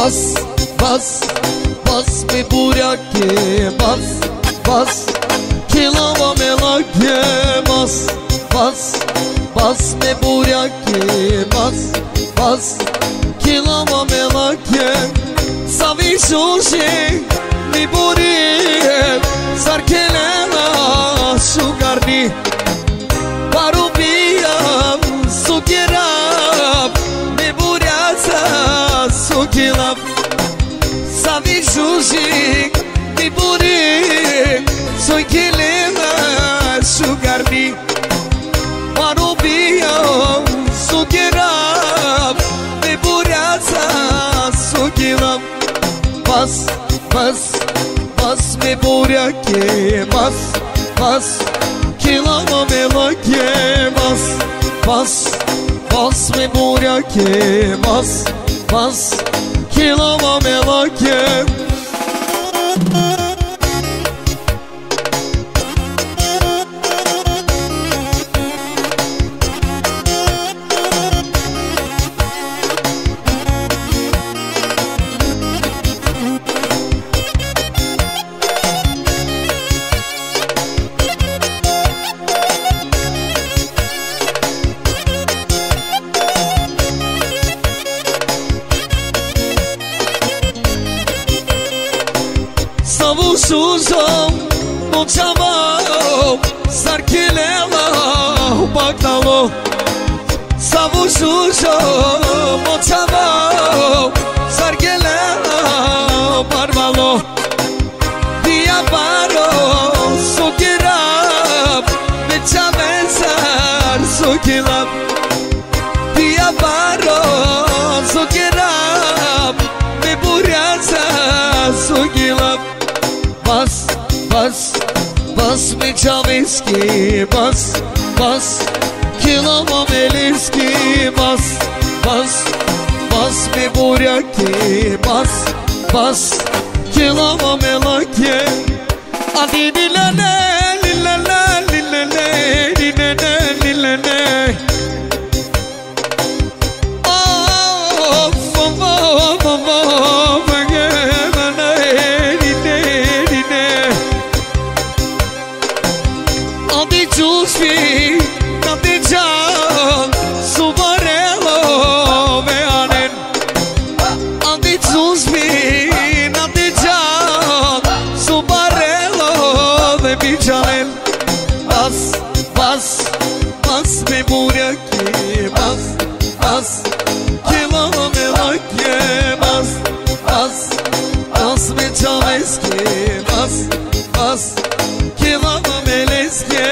bas bas bas mi buraki bas bas. Kilava melake bas bas bas mi buraki bas bas. Kilava melake savi şoşe mi buraki Shushi Mi burie Sukilena Shugarni Parubia Sukirab Mi buriața Sukilab Bas, bas, bas me burake Bas, bas, kilama me Bas, bas, bas me burake Bas, bas, kilama Thank you. Savu suzom, no chavao Sarkilela, bagdalo Savu suzom, no chavao Sarkilela, barbalo Dia baro, sukirab Me chavensar, sukirab Dia baro, bas bas bas Basmayacağım eski bas bas. Kilamam el eski bas bas Bas mi buraki bas bas. Kilamam el ake Adini lele qushti Ka të gjanë Su barelo me anin Andi qushti Ka të gjanë Su barelo dhe bijanin Pas, pas, pas me burja ki Pas, pas, kilo me lakje Pas, pas, pas me qameski Pas, pas, kilo me leske